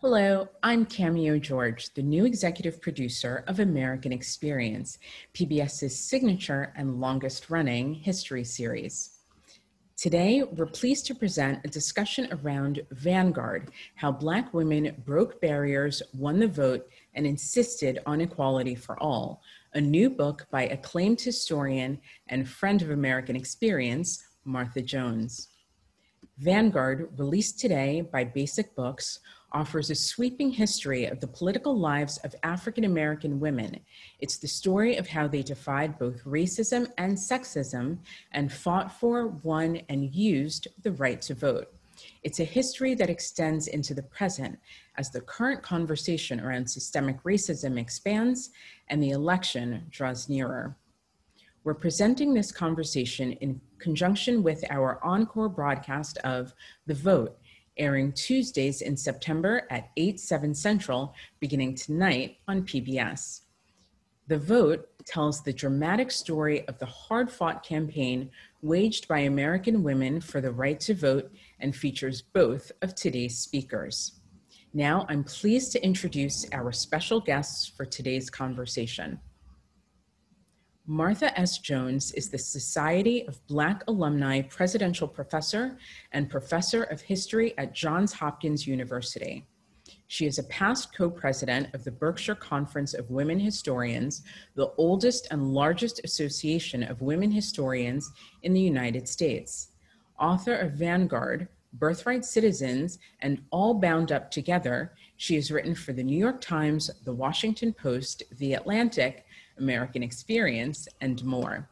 Hello, I'm Cameo George, the new executive producer of American Experience, PBS's signature and longest running history series. Today, we're pleased to present a discussion around Vanguard how Black women broke barriers, won the vote, and insisted on equality for all, a new book by acclaimed historian and friend of American Experience, Martha Jones. Vanguard, released today by Basic Books, offers a sweeping history of the political lives of African American women. It's the story of how they defied both racism and sexism and fought for, won, and used the right to vote. It's a history that extends into the present as the current conversation around systemic racism expands and the election draws nearer. We're presenting this conversation in conjunction with our encore broadcast of The Vote, airing Tuesdays in September at 8, 7 Central, beginning tonight on PBS. The Vote tells the dramatic story of the hard fought campaign waged by American women for the right to vote and features both of today's speakers. Now, I'm pleased to introduce our special guests for today's conversation. Martha S. Jones is the Society of Black Alumni Presidential Professor and Professor of History at Johns Hopkins University. She is a past co president of the Berkshire Conference of Women Historians, the oldest and largest association of women historians in the United States. Author of Vanguard, Birthright Citizens, and All Bound Up Together, she has written for the New York Times, the Washington Post, The Atlantic, American Experience, and more.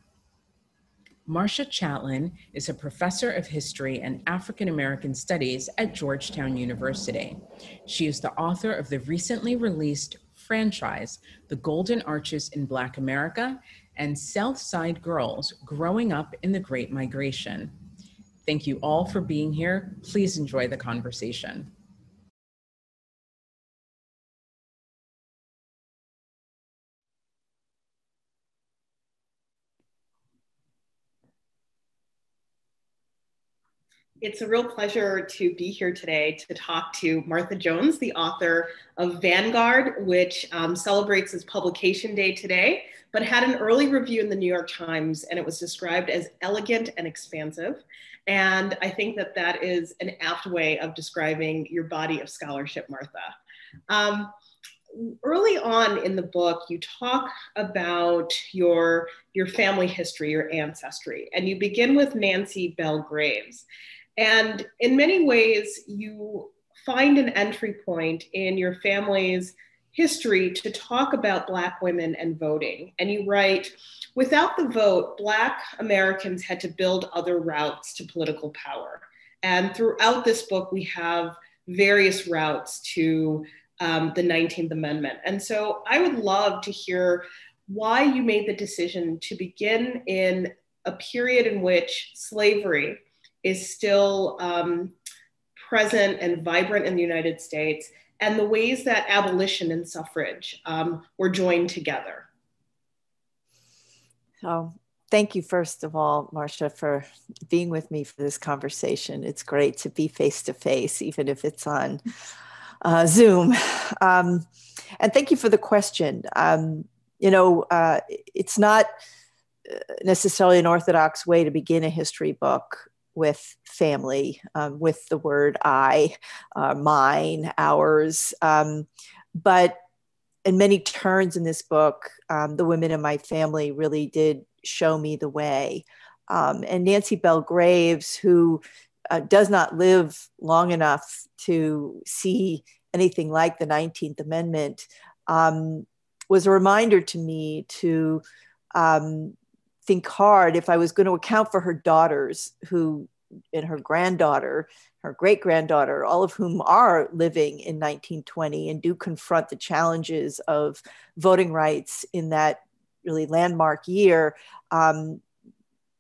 Marcia Chatelain is a professor of history and African American studies at Georgetown University. She is the author of the recently released franchise, The Golden Arches in Black America and South Side Girls Growing Up in the Great Migration. Thank you all for being here. Please enjoy the conversation. It's a real pleasure to be here today to talk to Martha Jones, the author of Vanguard, which um, celebrates its publication day today, but had an early review in the New York Times and it was described as elegant and expansive. And I think that that is an apt way of describing your body of scholarship, Martha. Um, early on in the book, you talk about your, your family history, your ancestry, and you begin with Nancy Bell Graves. And in many ways, you find an entry point in your family's history to talk about Black women and voting. And you write, without the vote, Black Americans had to build other routes to political power. And throughout this book, we have various routes to um, the 19th Amendment. And so I would love to hear why you made the decision to begin in a period in which slavery is still um, present and vibrant in the United States, and the ways that abolition and suffrage um, were joined together. So, thank you, first of all, Marcia, for being with me for this conversation. It's great to be face to face, even if it's on uh, Zoom. Um, and thank you for the question. Um, you know, uh, it's not uh, necessarily an orthodox way to begin a history book with family, um, with the word I, uh, mine, ours. Um, but in many turns in this book, um, the women in my family really did show me the way. Um, and Nancy Bell Graves, who uh, does not live long enough to see anything like the 19th Amendment, um, was a reminder to me to um, think hard if I was going to account for her daughters who and her granddaughter, her great granddaughter, all of whom are living in 1920 and do confront the challenges of voting rights in that really landmark year. Um,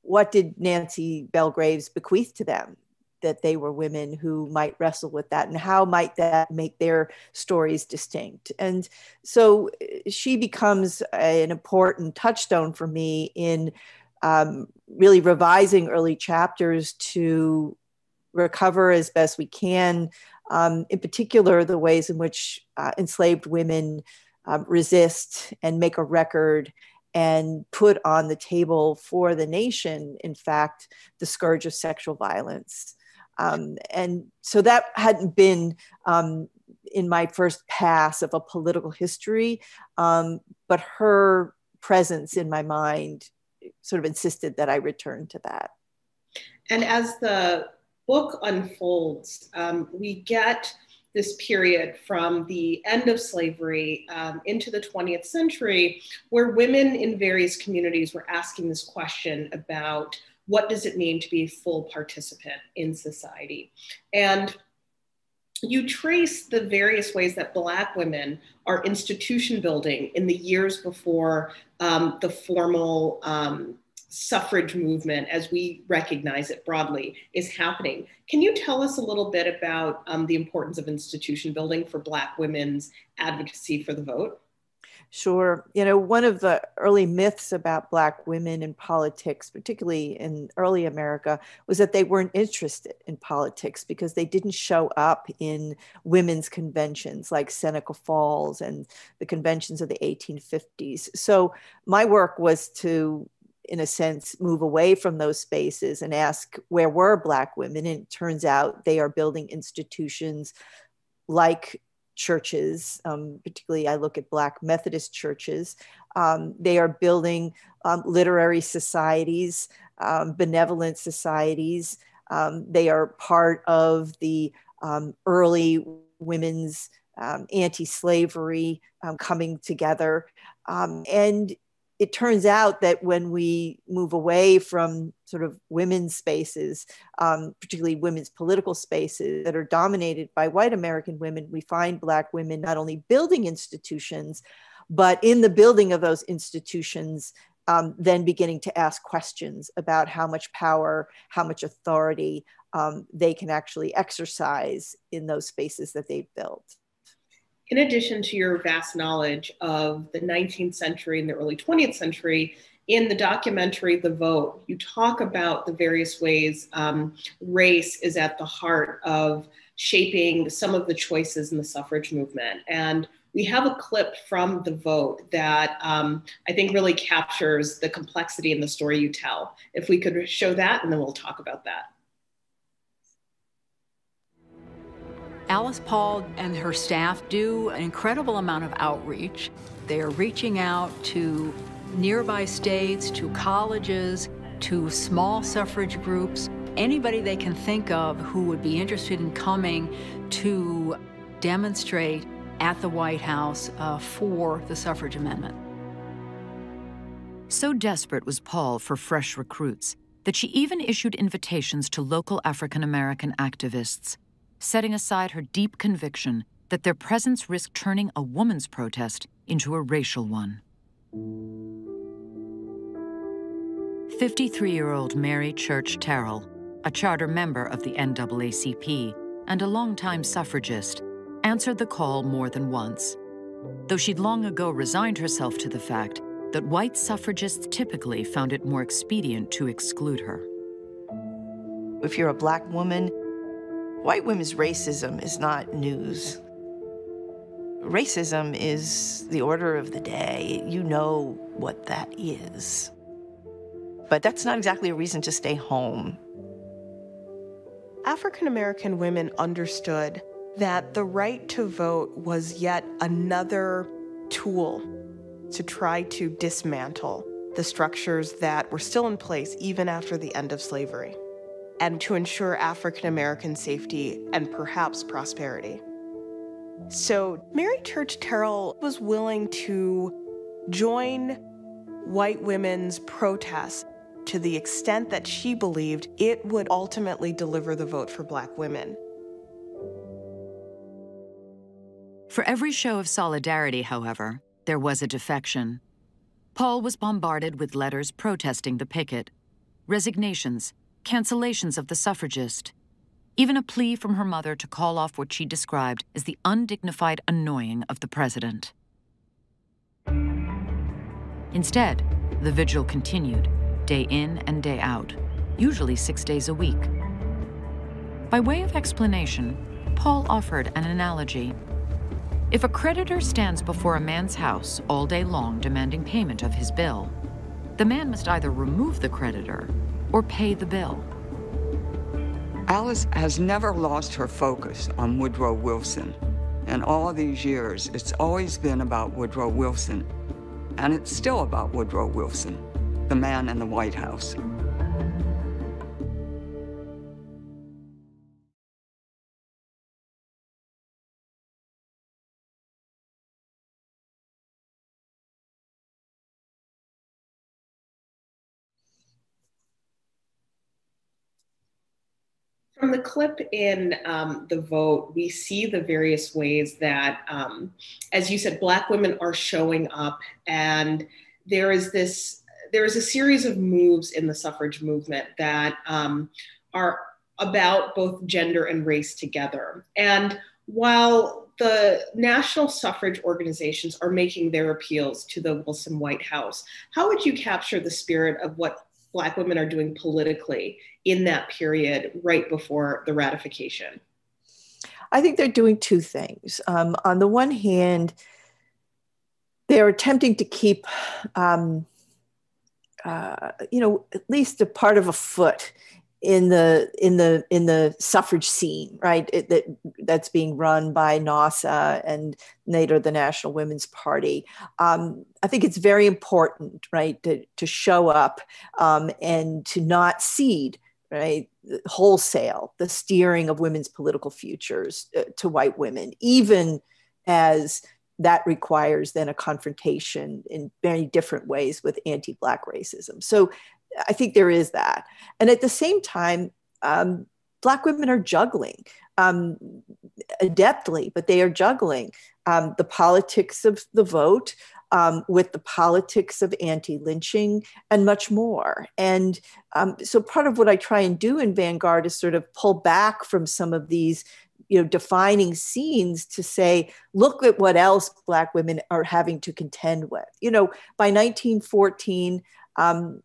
what did Nancy Bell Graves bequeath to them? That they were women who might wrestle with that, and how might that make their stories distinct? And so uh, she becomes an important touchstone for me in um, really revising early chapters to recover as best we can um, in particular, the ways in which uh, enslaved women um, resist and make a record and put on the table for the nation, in fact, the scourge of sexual violence. Um, and so that hadn't been um, in my first pass of a political history, um, but her presence in my mind sort of insisted that I return to that. And as the book unfolds, um, we get this period from the end of slavery um, into the 20th century, where women in various communities were asking this question about what does it mean to be a full participant in society? And you trace the various ways that Black women are institution building in the years before um, the formal um, suffrage movement, as we recognize it broadly, is happening. Can you tell us a little bit about um, the importance of institution building for Black women's advocacy for the vote? Sure. You know, one of the early myths about Black women in politics, particularly in early America, was that they weren't interested in politics because they didn't show up in women's conventions like Seneca Falls and the conventions of the 1850s. So my work was to in a sense, move away from those spaces and ask where were Black women? And it turns out they are building institutions like churches, um, particularly I look at Black Methodist churches. Um, they are building um, literary societies, um, benevolent societies. Um, they are part of the um, early women's anti slavery coming together. and it turns out that when we move away from sort of women's spaces, um, particularly women's political spaces that are dominated by white American women, we find Black women not only building institutions, but in the building of those institutions, um, then beginning to ask questions about how much power, how much authority um, they can actually exercise in those spaces that they've built in addition to your vast knowledge of the 19th century and the early 20th century, in the documentary The Vote, you talk about the various ways um, race is at the heart of shaping some of the choices in the suffrage movement. And we have a clip from The Vote that um, I think really captures the complexity in the story you tell. If we could show that, and then we'll talk about that. Alice Paul and her staff do an incredible amount of outreach. They are reaching out to nearby states, to colleges, to small suffrage groups, anybody they can think of who would be interested in coming to demonstrate at the White House uh, for the suffrage amendment. So desperate was Paul for fresh recruits that she even issued invitations to local African American activists setting aside her deep conviction that their presence risked turning a woman's protest into a racial one. 53 year old Mary Church Terrell, a charter member of the NAACP and a longtime suffragist, answered the call more than once, though she'd long ago resigned herself to the fact that white suffragists typically found it more expedient to exclude her. If you're a black woman, White women's racism is not news. Racism is the order of the day. You know what that is. But that's not exactly a reason to stay home. African American women understood that the right to vote was yet another tool to try to dismantle the structures that were still in place even after the end of slavery and to ensure African American safety and perhaps prosperity. So, Mary Church Terrell was willing to join white women's protests to the extent that she believed it would ultimately deliver the vote for black women. For every show of solidarity, however, there was a defection. Paul was bombarded with letters protesting the picket, resignations, cancellations of the suffragist, even a plea from her mother to call off what she described as the undignified annoying of the president. Instead, the vigil continued, day in and day out, usually six days a week. By way of explanation, Paul offered an analogy. If a creditor stands before a man's house all day long demanding payment of his bill, the man must either remove the creditor or pay the bill. Alice has never lost her focus on Woodrow Wilson. In all these years, it's always been about Woodrow Wilson. And it's still about Woodrow Wilson, the man in the White House. From the clip in um, the vote, we see the various ways that, um, as you said, Black women are showing up, and there is this there is a series of moves in the suffrage movement that um, are about both gender and race together. And while the national suffrage organizations are making their appeals to the Wilson White House, how would you capture the spirit of what Black women are doing politically in that period right before the ratification? I think they're doing two things. Um, on the one hand, they're attempting to keep, um, uh, you know, at least a part of a foot in the in the in the suffrage scene, right? It, that that's being run by NAWSA and later the National Women's Party. Um, I think it's very important, right, to to show up um, and to not cede, right, wholesale the steering of women's political futures uh, to white women, even as that requires then a confrontation in very different ways with anti-black racism. So I think there is that. And at the same time, um, Black women are juggling um, adeptly, but they are juggling um, the politics of the vote um, with the politics of anti lynching and much more. And um, so part of what I try and do in Vanguard is sort of pull back from some of these you know defining scenes to say look at what else black women are having to contend with you know by 1914 um,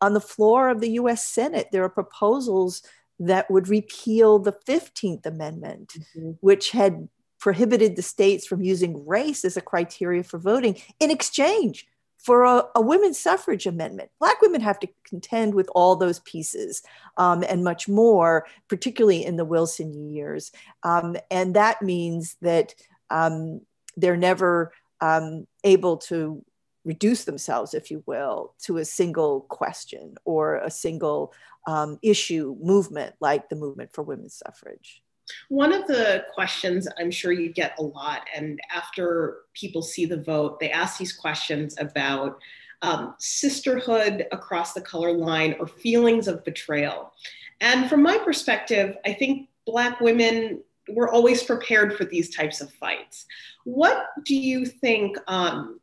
on the floor of the US Senate, there are proposals that would repeal the 15th Amendment, mm-hmm. which had prohibited the states from using race as a criteria for voting in exchange for a, a women's suffrage amendment. Black women have to contend with all those pieces um, and much more, particularly in the Wilson years. Um, and that means that um, they're never um, able to reduce themselves, if you will, to a single question or a single um, issue movement like the movement for women's suffrage. One of the questions I'm sure you get a lot, and after people see the vote, they ask these questions about um, sisterhood across the color line or feelings of betrayal. And from my perspective, I think Black women were always prepared for these types of fights. What do you think um,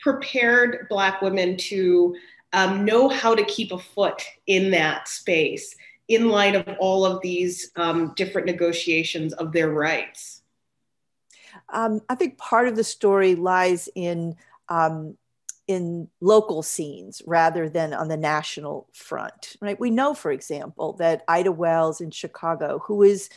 prepared Black women to um, know how to keep a foot in that space in light of all of these um, different negotiations of their rights? Um, I think part of the story lies in um, in local scenes rather than on the national front. Right? We know, for example, that Ida Wells in Chicago, who is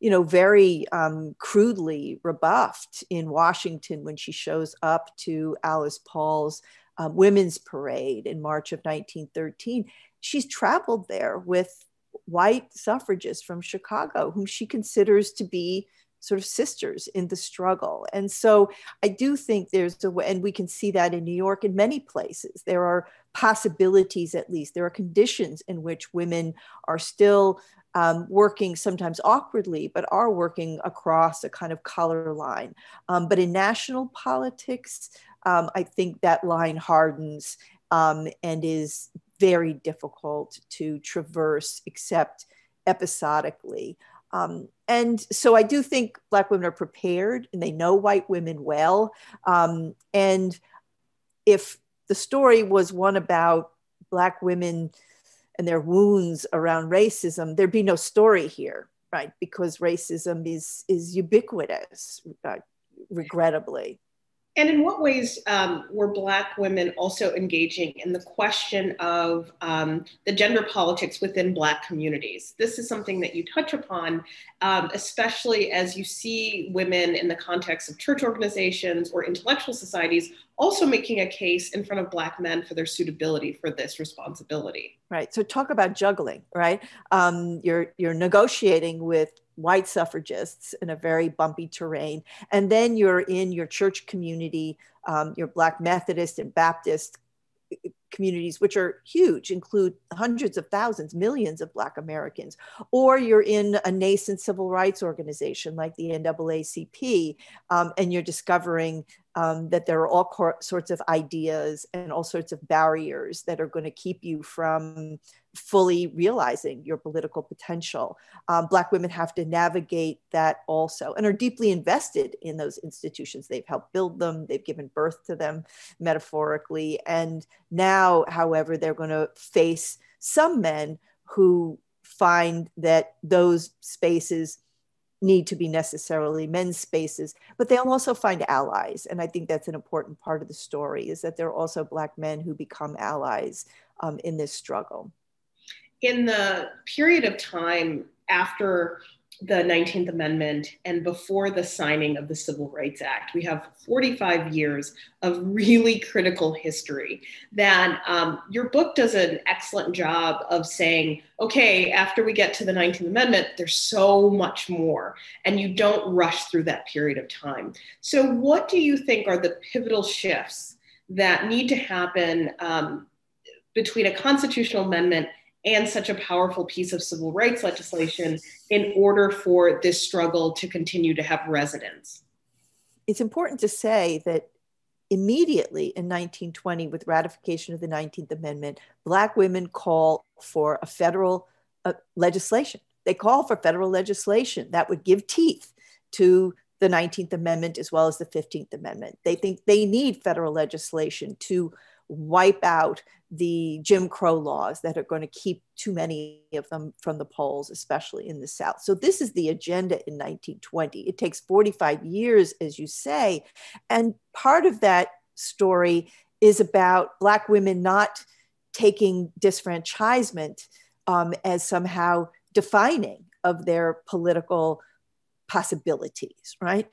you know, very um, crudely rebuffed in Washington when she shows up to Alice Paul's uh, women's parade in March of 1913. She's traveled there with white suffragists from Chicago, whom she considers to be sort of sisters in the struggle. And so I do think there's a way, and we can see that in New York in many places. There are possibilities, at least, there are conditions in which women are still um, working sometimes awkwardly, but are working across a kind of color line. Um, but in national politics, um, I think that line hardens um, and is very difficult to traverse, except episodically. Um, and so I do think Black women are prepared and they know white women well. Um, and if the story was one about Black women and their wounds around racism, there'd be no story here, right? Because racism is is ubiquitous, uh, regrettably. And in what ways um, were Black women also engaging in the question of um, the gender politics within Black communities? This is something that you touch upon, um, especially as you see women in the context of church organizations or intellectual societies also making a case in front of Black men for their suitability for this responsibility. Right. So talk about juggling, right? Um, you're you're negotiating with white suffragists in a very bumpy terrain. And then you're in your church community, um, your Black Methodist and Baptist communities, which are huge, include hundreds of thousands, millions of Black Americans, or you're in a nascent civil rights organization like the NAACP, um, and you're discovering um, that there are all sorts of ideas and all sorts of barriers that are going to keep you from fully realizing your political potential. Um, Black women have to navigate that also and are deeply invested in those institutions. They've helped build them, they've given birth to them metaphorically. And now, however, they're going to face some men who find that those spaces need to be necessarily men's spaces, but they'll also find allies. And I think that's an important part of the story is that there are also Black men who become allies um, in this struggle. In the period of time after the 19th Amendment and before the signing of the Civil Rights Act. We have 45 years of really critical history that um, your book does an excellent job of saying, okay, after we get to the 19th Amendment, there's so much more, and you don't rush through that period of time. So, what do you think are the pivotal shifts that need to happen um, between a constitutional amendment and such a powerful piece of civil rights legislation in order for this struggle to continue to have resonance. It's important to say that immediately in 1920, with ratification of the 19th Amendment, Black women call for a federal uh, legislation. They call for federal legislation that would give teeth to the 19th Amendment as well as the 15th Amendment. They think they need federal legislation to wipe out the Jim Crow laws that are going to keep too many of them from the polls, especially in the South. So, this is the agenda in 1920. It takes 45 years, as you say. And part of that story is about Black women not taking disfranchisement um, as somehow defining of their political possibilities, right?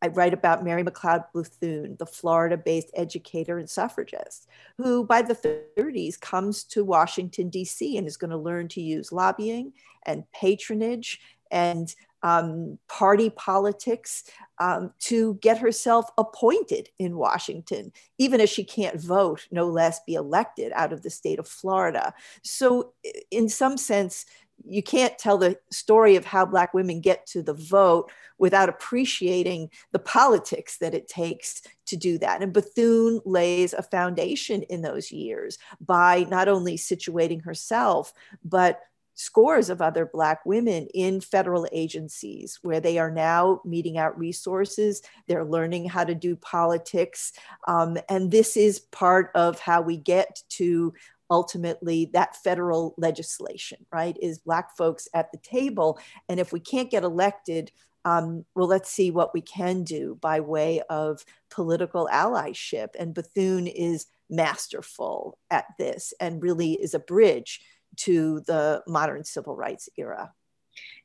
I write about Mary McLeod Bethune, the Florida based educator and suffragist, who by the 30s comes to Washington, D.C., and is going to learn to use lobbying and patronage and um, party politics um, to get herself appointed in Washington, even if she can't vote, no less be elected out of the state of Florida. So, in some sense, you can't tell the story of how Black women get to the vote without appreciating the politics that it takes to do that. And Bethune lays a foundation in those years by not only situating herself, but scores of other Black women in federal agencies where they are now meting out resources. They're learning how to do politics. Um, and this is part of how we get to ultimately that federal legislation, right? Is Black folks at the table. And if we can't get elected, um, well, let's see what we can do by way of political allyship. And Bethune is masterful at this and really is a bridge to the modern civil rights era.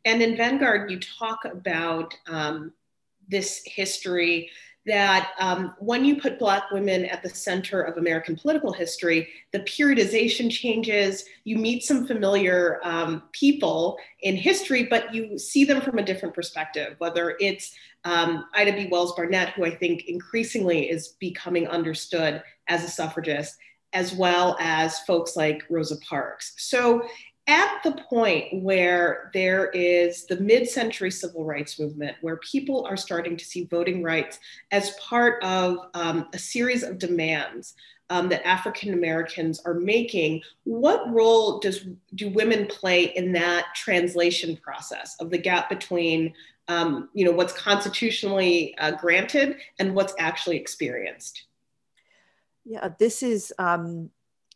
And in Vanguard, you talk about um, this history that um, when you put Black women at the center of American political history, the periodization changes. You meet some familiar um, people in history, but you see them from a different perspective, whether it's um, Ida B. Wells Barnett, who I think increasingly is becoming understood as a suffragist, as well as folks like Rosa Parks. So at the point where there is the mid century civil rights movement, where people are starting to see voting rights as part of um, a series of demands um, that African Americans are making, what role does do women play in that translation process of the gap between um, you know what's constitutionally uh, granted and what's actually experienced? Yeah, this is um,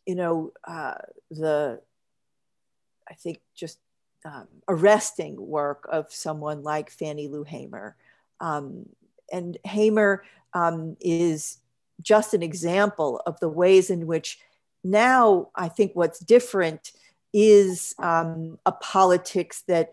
you know uh, the I think, just um, arresting work of someone like Fannie Lou Hamer. Um, and Hamer um, is just an example of the ways in which now I think what's different is um, a politics that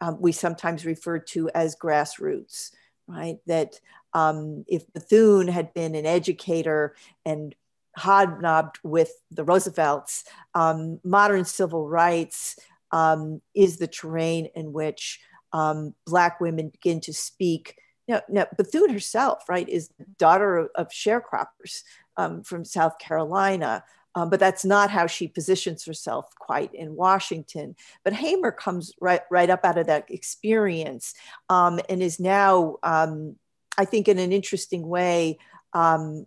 um, we sometimes refer to as grassroots, right? That um, if Bethune had been an educator and hobnobbed with the Roosevelts, um, modern civil rights um, is the terrain in which um, Black women begin to speak. Now, now, Bethune herself, right, is daughter of, of sharecroppers um, from South Carolina. Um, but that's not how she positions herself quite in Washington. But Hamer comes right, right up out of that experience um, and is now, I think, in an interesting way, um,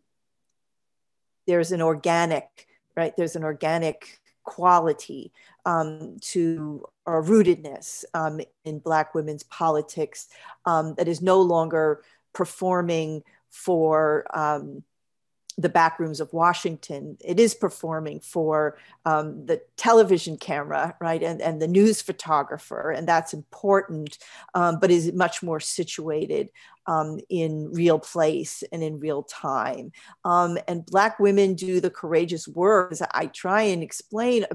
there's an organic, right? There's an organic quality um, to our rootedness um, in Black women's politics that is no longer performing for the back rooms of Washington. It is performing for um, the television camera, right, and, and the news photographer, and that's important, um, but is much more situated um, in real place and in real time. Um, and Black women do the courageous work, as I try and explain.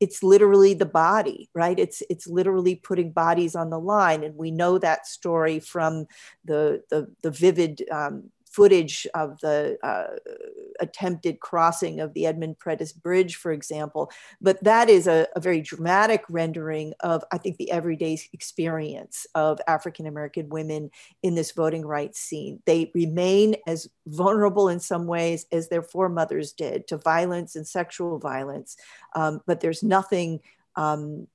It's literally the body, right? It's it's literally putting bodies on the line, and we know that story from the the, the vivid um, footage of the uh, attempted crossing of the Edmund Pettus Bridge, for example. But that is a, a very dramatic rendering of, I think, the everyday experience of African American women in this voting rights scene. They remain as vulnerable in some ways as their foremothers did to violence and sexual violence. Um, but there's nothing um,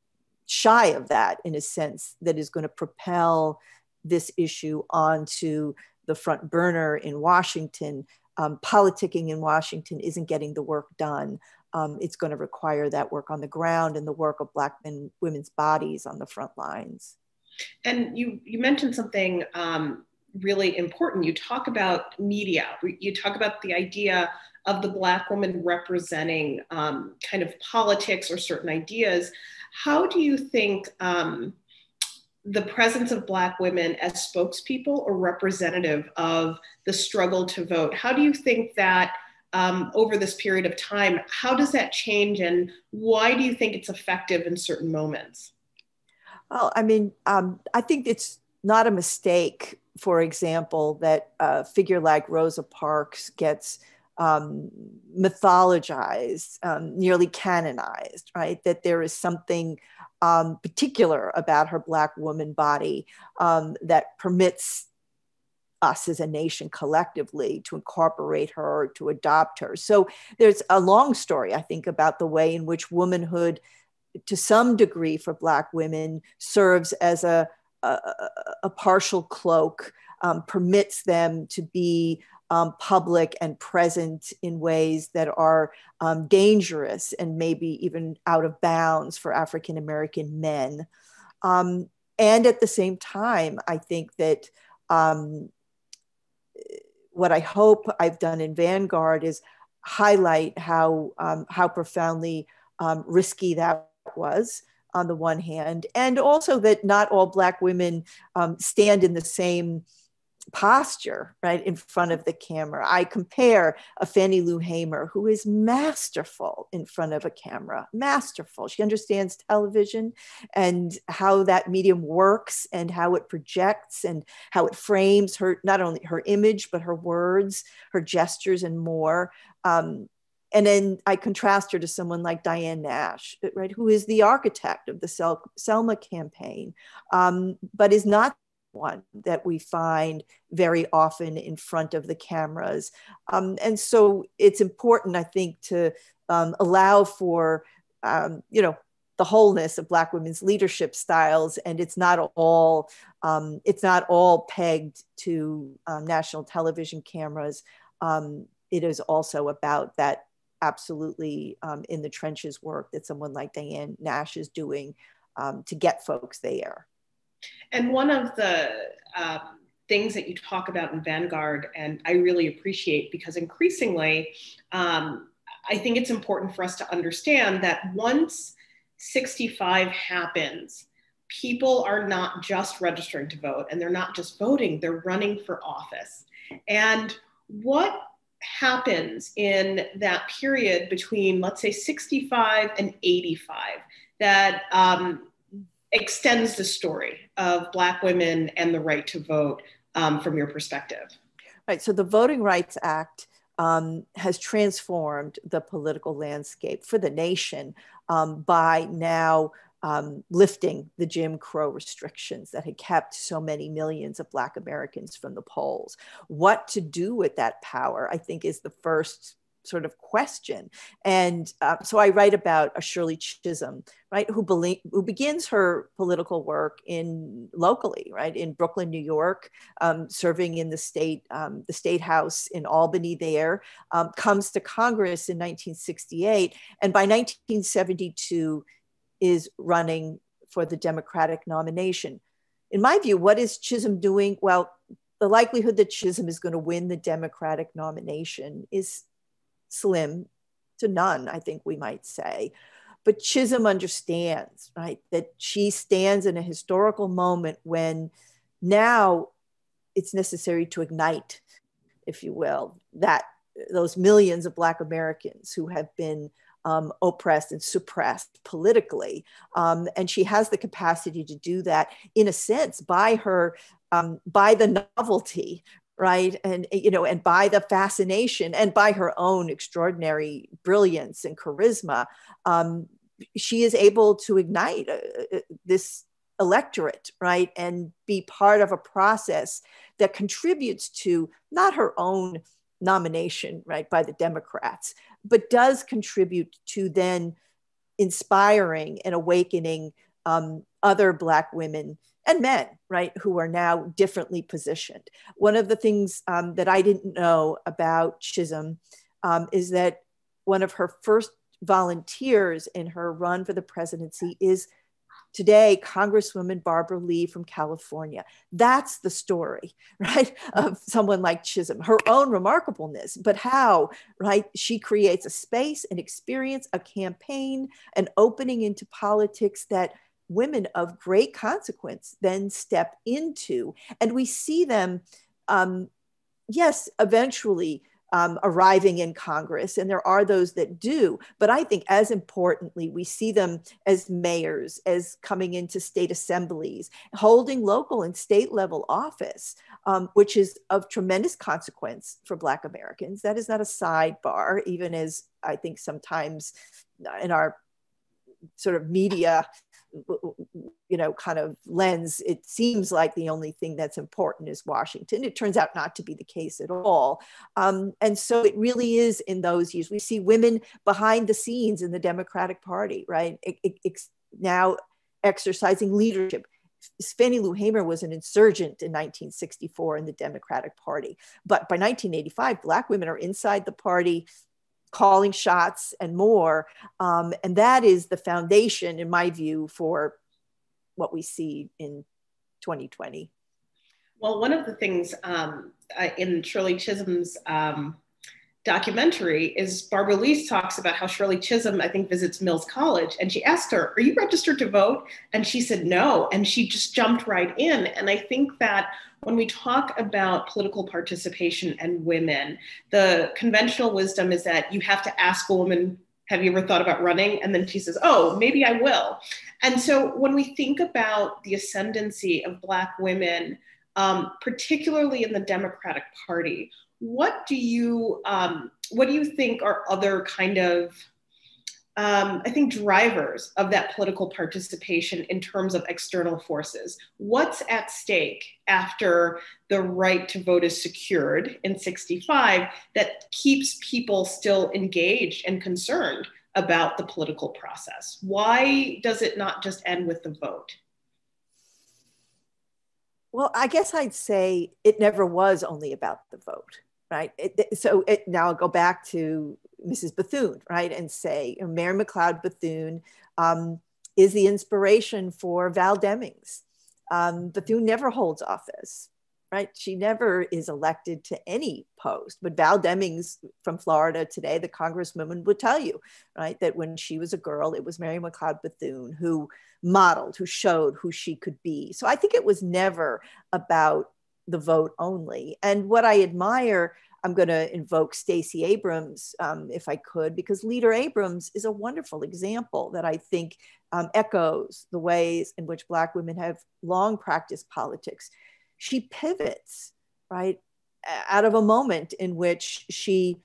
shy of that in a sense that is going to propel this issue onto the front burner in Washington, um, politicking in Washington isn't getting the work done. Um, it's going to require that work on the ground and the work of Black men, women's bodies on the front lines. And you, you mentioned something um, really important. You talk about media, you talk about the idea of the Black woman representing um, kind of politics or certain ideas. How do you think? The presence of Black women as spokespeople or representative of the struggle to vote. How do you think that um, over this period of time, how does that change and why do you think it's effective in certain moments? Well, I mean, um, I think it's not a mistake, for example, that a figure like Rosa Parks gets um, mythologized, um, nearly canonized, right? That there is something um, particular about her Black woman body um, that permits us as a nation collectively to incorporate her, to adopt her. So there's a long story, I think, about the way in which womanhood, to some degree for Black women, serves as a, a, a partial cloak, um, permits them to be um, public and present in ways that are um, dangerous and maybe even out of bounds for African American men. Um, and at the same time, I think that um, what I hope I've done in Vanguard is highlight how, um, how profoundly um, risky that was on the one hand, and also that not all Black women stand in the same posture right in front of the camera. I compare a Fannie Lou Hamer who is masterful in front of a camera, masterful. She understands television and how that medium works and how it projects and how it frames her not only her image but her words, her gestures, and more. Um, and then I contrast her to someone like Diane Nash, right, who is the architect of the Sel- Selma campaign, um, but is not one that we find very often in front of the cameras. Um, and so it's important, I think, to um, allow for, um, you know, the wholeness of Black women's leadership styles, and it's not all um, it's not all pegged to um, national television cameras. Um, it is also about that absolutely in the trenches work that someone like Diane Nash is doing to get folks there. And one of the um, things that you talk about in Vanguard, and I really appreciate because increasingly, um, I think it's important for us to understand that once 65 happens, people are not just registering to vote and they're not just voting, they're running for office. And what happens in that period between, let's say, 65 and 85 that um, extends the story of Black women and the right to vote um, from your perspective? Right. So the Voting Rights Act um, has transformed the political landscape for the nation um, by now um, lifting the Jim Crow restrictions that had kept so many millions of Black Americans from the polls. What to do with that power, I think, is the first sort of question. And uh, so I write about a Shirley Chisholm, right, who, believe, who begins her political work in locally, right, in Brooklyn, New York, um, serving in the state, um, the state house in Albany. There um, comes to Congress in 1968, and by 1972 is running for the Democratic nomination. In my view, what is Chisholm doing? Well, the likelihood that Chisholm is going to win the Democratic nomination is slim to none, I think we might say. But Chisholm understands, right, that she stands in a historical moment when now it's necessary to ignite, if you will, that those millions of Black Americans who have been um, oppressed and suppressed politically. Um, and she has the capacity to do that, in a sense, by her, um, by the novelty, right? And you know and by the fascination and by her own extraordinary brilliance and charisma um, she is able to ignite uh, this electorate right? And be part of a process that contributes to not her own nomination right by the democrats but does contribute to then inspiring and awakening um, other black women and men, right, who are now differently positioned. One of the things um, that I didn't know about Chisholm um, is that one of her first volunteers in her run for the presidency is today Congresswoman Barbara Lee from California. That's the story, right, of someone like Chisholm, her own remarkableness, but how, right, she creates a space, an experience, a campaign, an opening into politics that women of great consequence then step into. And we see them, um, yes, eventually um, arriving in Congress, and there are those that do. But I think, as importantly, we see them as mayors, as coming into state assemblies, holding local and state level office, um, which is of tremendous consequence for Black Americans. That is not a sidebar, even as I think sometimes in our sort of media you know kind of lens it seems like the only thing that's important is washington. It turns out not to be the case at all. Um, and so it really is in those years. We see women behind the scenes in the democratic party right? It, it, it's now exercising leadership. Fannie Lou Hamer was an insurgent in 1964 in the Democratic Party. But by 1985, Black women are inside the party, calling shots and more. Um, and that is the foundation, in my view, for what we see in 2020. Well, one of the things um, in Shirley Chisholm's um, documentary is Barbara Lee talks about how Shirley Chisholm, I think, visits Mills College. And she asked her, Are you registered to vote? And she said no. And she just jumped right in. And I think that when we talk about political participation and women, the conventional wisdom is that you have to ask a woman, Have you ever thought about running? And then she says, Oh, maybe I will. And so when we think about the ascendancy of Black women, um, particularly in the Democratic Party, what do you um, what do you think are other kind of um, I think, drivers of that political participation in terms of external forces. What's at stake after the right to vote is secured in 65 that keeps people still engaged and concerned about the political process? Why does it not just end with the vote? Well, I guess I'd say it never was only about the vote right? It, so it, now I'll go back to Mrs. Bethune, right, and say you know, Mary McLeod Bethune um, is the inspiration for Val Demings. Um, Bethune never holds office, right? She never is elected to any post. But Val Demings from Florida today, the congresswoman, would tell you, right, that when she was a girl, it was Mary McLeod Bethune who modeled, who showed who she could be. So I think it was never about the vote only. And what I admire, I'm going to invoke Stacey Abrams, um, if I could, because Leader Abrams is a wonderful example that I think um, echoes the ways in which Black women have long practiced politics. She pivots, right, out of a moment in which she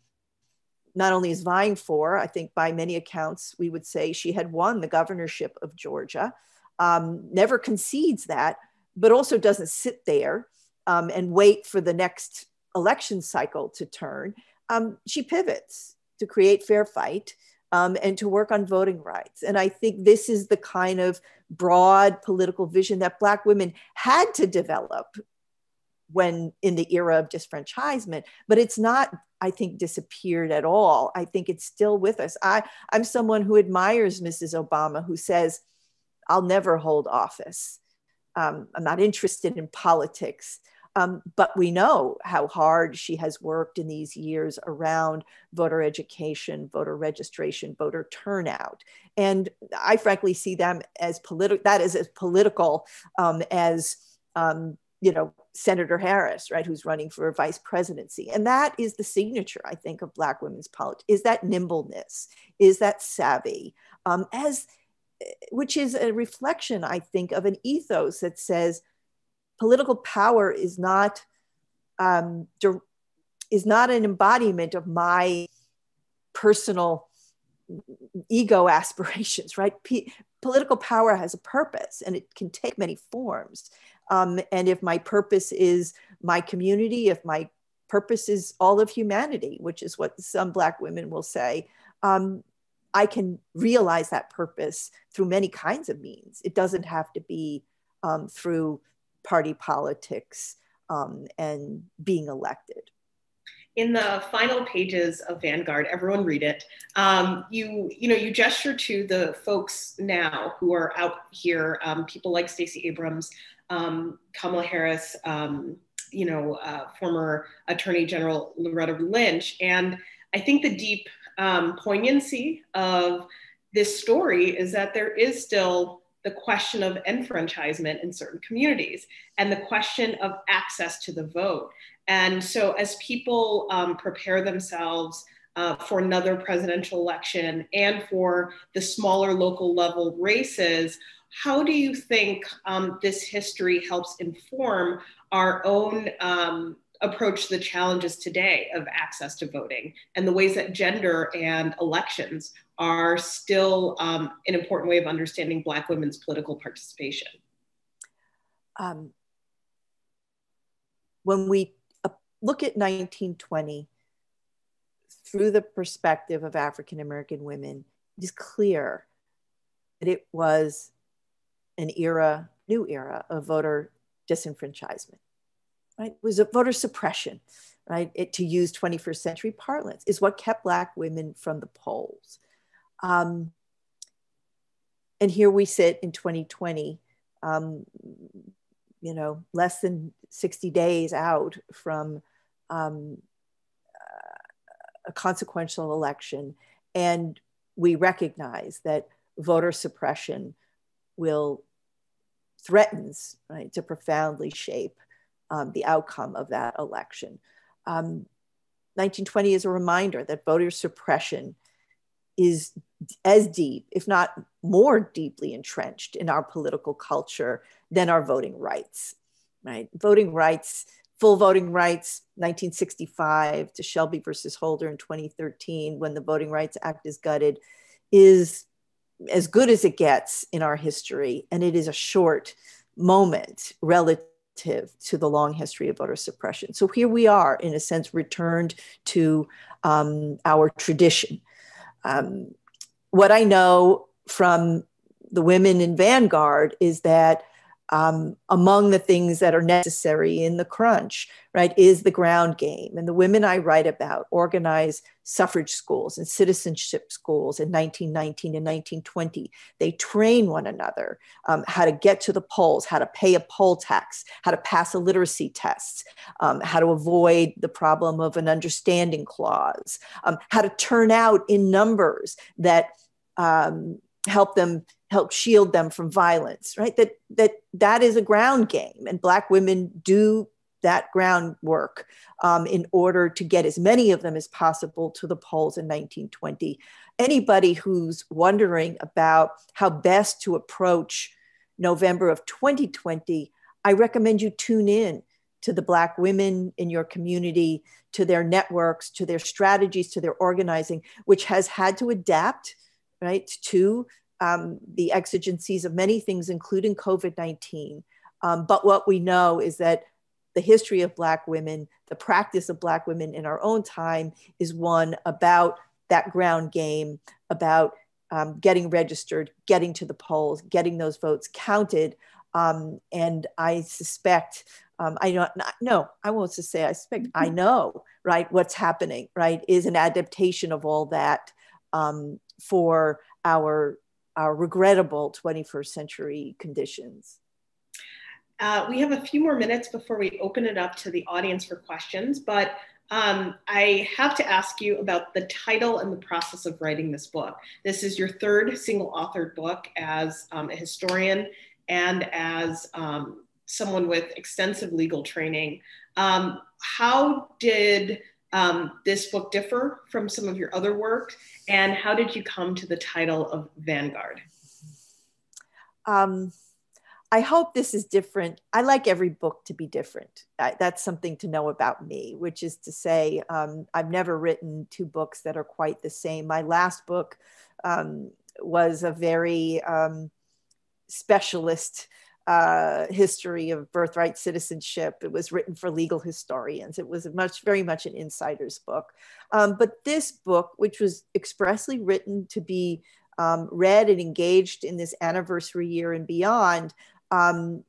not only is vying for, I think by many accounts, we would say she had won the governorship of Georgia, um, never concedes that, but also doesn't sit there um, and wait for the next election cycle to turn. Um, she pivots to create fair fight um, and to work on voting rights. And I think this is the kind of broad political vision that Black women had to develop when in the era of disfranchisement, but it's not, I think, disappeared at all. I think it's still with us. I, I'm someone who admires Mrs. Obama, who says, I'll never hold office. Um, I'm not interested in politics. Um, but we know how hard she has worked in these years around voter education, voter registration, voter turnout. And I frankly see them as political, that is as political um, as, um, you know, Senator Harris, right, who's running for vice presidency. And that is the signature, I think, of Black women's politics, is that nimbleness, is that savvy, um, as which is a reflection, I think, of an ethos that says, political power is not um, is not an embodiment of my personal ego aspirations, right? P- political power has a purpose and it can take many forms. Um, and if my purpose is my community, if my purpose is all of humanity, which is what some Black women will say, um, I can realize that purpose through many kinds of means. It doesn't have to be um, through party politics um, and being elected. In the final pages of Vanguard, everyone read it. Um, you, you know, you gesture to the folks now who are out here, um, people like Stacey Abrams, um, Kamala Harris, um, you know, uh, former Attorney General Loretta Lynch, and I think the deep um, poignancy of this story is that there is still the question of enfranchisement in certain communities and the question of access to the vote. And so, as people um, prepare themselves uh, for another presidential election and for the smaller local level races, how do you think um, this history helps inform our own um, approach the challenges today of access to voting and the ways that gender and elections are still um, an important way of understanding Black women's political participation. Um, when we uh, look at 1920 through the perspective of African American women, it is clear that it was an era, new era of voter disenfranchisement right, It was a voter suppression, right? It, to use 21st century parlance, is what kept Black women from the polls. Um, and here we sit in 2020, um, you know, less than 60 days out from um, a consequential election. And we recognize that voter suppression will threatens right, to profoundly shape um, the outcome of that election. Um, 1920 is a reminder that voter suppression is as deep, if not more deeply entrenched in our political culture than our voting rights, right? Voting rights, full voting rights, 1965 to Shelby versus Holder in 2013, when the Voting Rights Act is gutted, is as good as it gets in our history. And it is a short moment relative to the long history of voter suppression. So here we are, in a sense, returned to um, our tradition. Um, what I know from the women in Vanguard is that um, among the things that are necessary in the crunch, right, is the ground game. And the women I write about organize suffrage schools and citizenship schools in 1919 and 1920. They train one another um, how to get to the polls, how to pay a poll tax, how to pass a literacy test, um, how to avoid the problem of an understanding clause, um, how to turn out in numbers that um, help them help shield them from violence right? That that that is a ground game and black women do that groundwork um, in order to get as many of them as possible to the polls in 1920 anybody who's wondering about how best to approach november of 2020 i recommend you tune in to the black women in your community to their networks to their strategies to their organizing which has had to adapt right to um, the exigencies of many things, including COVID 19. Um, but what we know is that the history of Black women, the practice of Black women in our own time is one about that ground game, about um, getting registered, getting to the polls, getting those votes counted. Um, and I suspect, um, I don't, no, I won't just say I suspect, I mm-hmm. know, right, what's happening, right, is an adaptation of all that um, for our our regrettable 21st century conditions. Uh, we have a few more minutes before we open it up to the audience for questions, but um, I have to ask you about the title and the process of writing this book. This is your third single authored book as um, a historian and as um, someone with extensive legal training. Um, how did um, this book differ from some of your other work? And how did you come to the title of Vanguard? Um, I hope this is different. I like every book to be different. I, that's something to know about me, which is to say, um, I've never written two books that are quite the same. My last book um, was a very um, specialist uh, history of birthright citizenship. It was written for legal historians. It was much, very much an insider's book. Um, but this book, which was expressly written to be um, read and engaged in this anniversary year and beyond, um,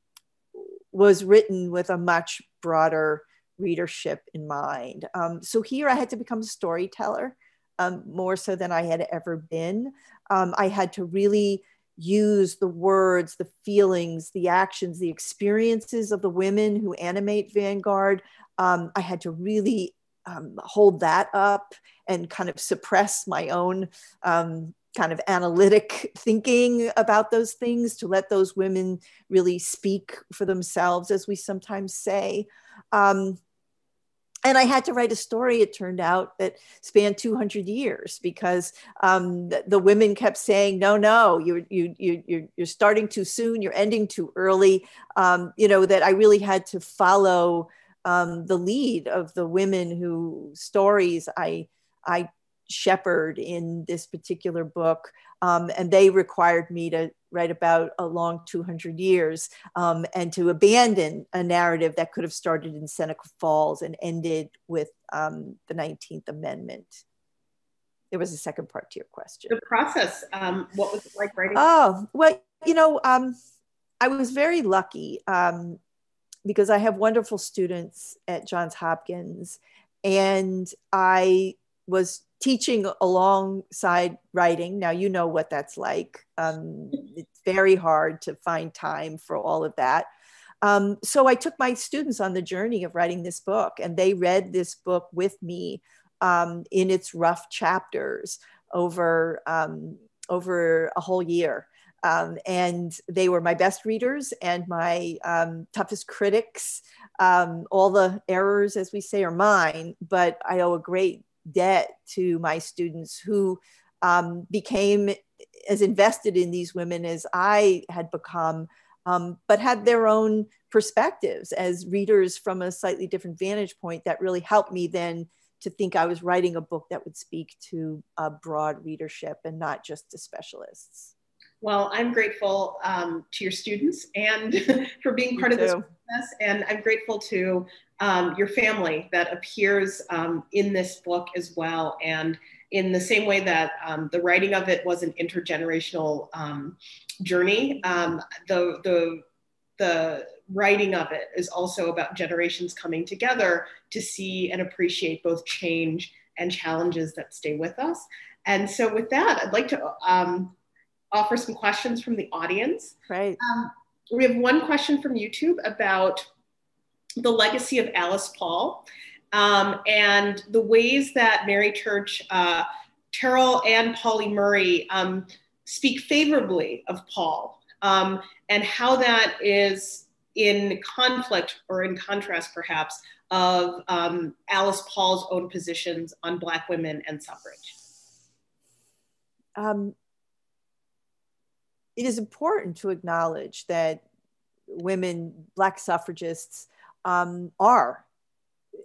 was written with a much broader readership in mind. Um, so here I had to become a storyteller um, more so than I had ever been. Um, I had to really use the words, the feelings, the actions, the experiences of the women who animate Vanguard. Um, I had to really um, hold that up and kind of suppress my own um, kind of analytic thinking about those things to let those women really speak for themselves, as we sometimes say. Um, and I had to write a story, it turned out, that spanned 200 years because um, the, the, women kept saying, no, no, you, you, you, you're, you're starting too soon, you're ending too early. Um, you know, that I really had to follow um, the lead of the women who stories I, I shepherd in this particular book. Um, and they required me to write about a long 200 years um, and to abandon a narrative that could have started in Seneca Falls and ended with um, the 19th Amendment. There was a second part to your question. The process, um, what was it like writing? Oh, well, you know, um, I was very lucky um, because I have wonderful students at Johns Hopkins and I was teaching alongside writing. Now, you know what that's like. Um, it's very hard to find time for all of that. Um, so I took my students on the journey of writing this book, and they read this book with me um, in its rough chapters over, um, over a whole year. Um, and they were my best readers and my um, toughest critics. Um, all the errors, as we say, are mine, but I owe a great debt to my students who um, became as invested in these women as I had become, um, but had their own perspectives as readers from a slightly different vantage point that really helped me then to think I was writing a book that would speak to a broad readership and not just to specialists. Well, I'm grateful um, to your students and for being part of this process. And I'm grateful to um, your family that appears um, in this book as well. And in the same way that um, the writing of it was an intergenerational um, journey, um, the, the the writing of it is also about generations coming together to see and appreciate both change and challenges that stay with us. And so, with that, I'd like to um, offer some questions from the audience. Right. Um, we have one question from YouTube about the legacy of Alice Paul um, and the ways that Mary Church, uh, Terrell, and Pauli Murray um, speak favorably of Paul um, and how that is in conflict or in contrast, perhaps, of um, Alice Paul's own positions on Black women and suffrage. Um, it is important to acknowledge that women, Black suffragists, um, are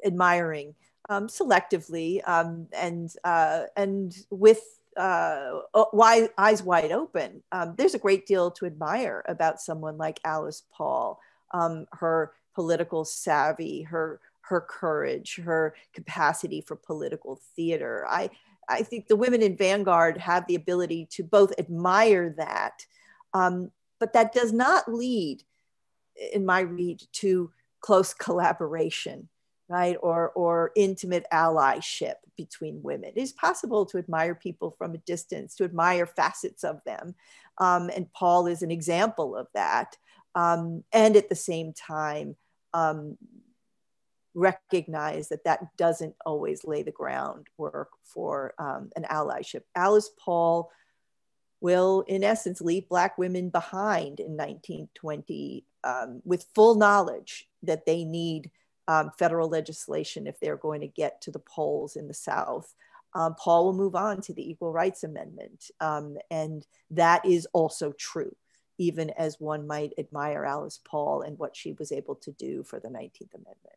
admiring um, selectively um, and uh, and with uh, eyes wide open. Um, there's a great deal to admire about someone like Alice Paul, um, her political savvy, her her courage, her capacity for political theater. I I think the women in Vanguard have the ability to both admire that, um, but that does not lead, in my read, to close collaboration right? Or or intimate allyship between women. It is possible to admire people from a distance to admire facets of them. Um, and paul is an example of that. Um, and at the same time um, recognize that that doesn't always lay the groundwork for um, an allyship. Alice paul will in essence leave black women behind in 1920 um, with full knowledge that they need um, federal legislation if they're going to get to the polls in the South. Um, Paul will move on to the Equal Rights Amendment. Um, and that is also true, even as one might admire Alice Paul and what she was able to do for the 19th Amendment.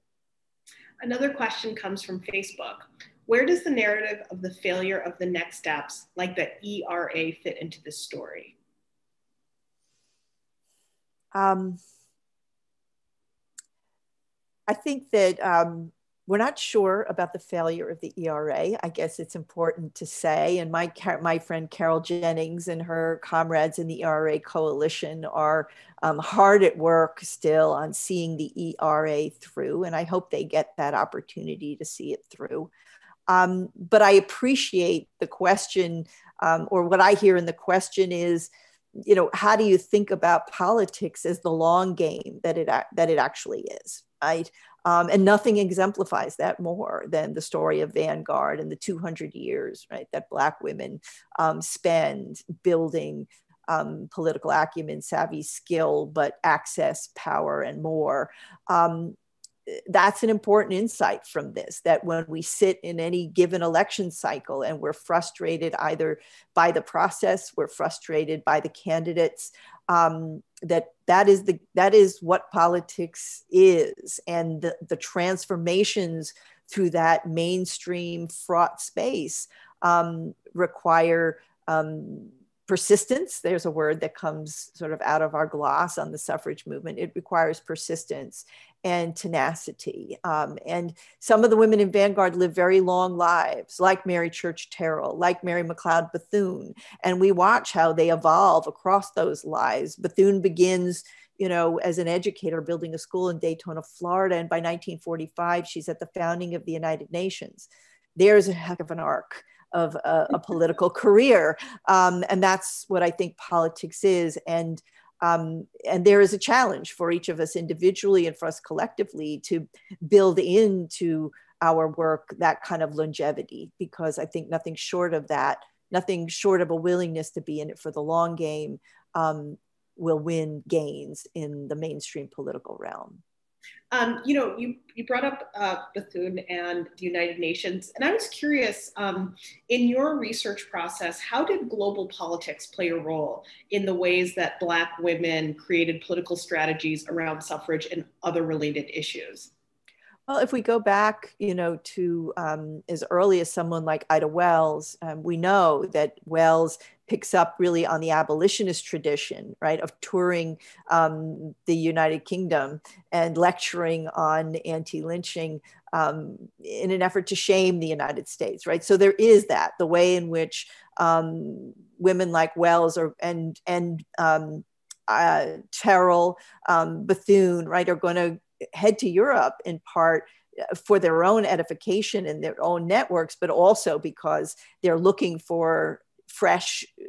Another question comes from Facebook. Where does the narrative of the failure of the next steps, like the ERA, fit into this story? Um, I think that um, we're not sure about the failure of the ERA. I guess it's important to say. And my my friend Carol Jenkins and her comrades in the ERA coalition are um, hard at work still on seeing the ERA through, and I hope they get that opportunity to see it through. Um, but I appreciate the question, um, or what I hear in the question is, you know, how do you think about politics as the long game that it that it actually is? right? Um, and nothing exemplifies that more than the story of Vanguard and the 200 years, right, that Black women um, spend building um, political acumen, savvy, skill, but access, power, and more. Um, that's an important insight from this that when we sit in any given election cycle and we're frustrated either by the process, we're frustrated by the candidates, um, that that is the that is what politics is. And the, the transformations through that mainstream fraught space um, require um, persistence. There's a word that comes sort of out of our gloss on the suffrage movement. It requires persistence and tenacity. Um, and some of the women in Vanguard live very long lives, like Mary Church Terrell, like Mary McLeod Bethune. And we watch how they evolve across those lives. Bethune begins, you know, as an educator building a school in Daytona, Florida. And by 1945, she's at the founding of the United Nations. There's a heck of an arc of a, a political career. Um, and that's what I think politics is. And um, and there is a challenge for each of us individually and for us collectively to build into our work that kind of longevity, because I think nothing short of that, nothing short of a willingness to be in it for the long game, um, will win gains in the mainstream political realm. Um, you know, you, you brought up uh, Bethune and the United Nations, and I was curious um, in your research process, how did global politics play a role in the ways that Black women created political strategies around suffrage and other related issues? Well, if we go back, you know, to um, as early as someone like Ida Wells, um, we know that Wells picks up really on the abolitionist tradition, right, of touring um, the United Kingdom and lecturing on anti-lynching um, in an effort to shame the United States, right? So there is that the way in which um, women like Wells or and and um, uh, Terrell, um, Bethune, right, are going to head to Europe in part uh, for their own edification and their own networks, but also because they're looking for fresh uh,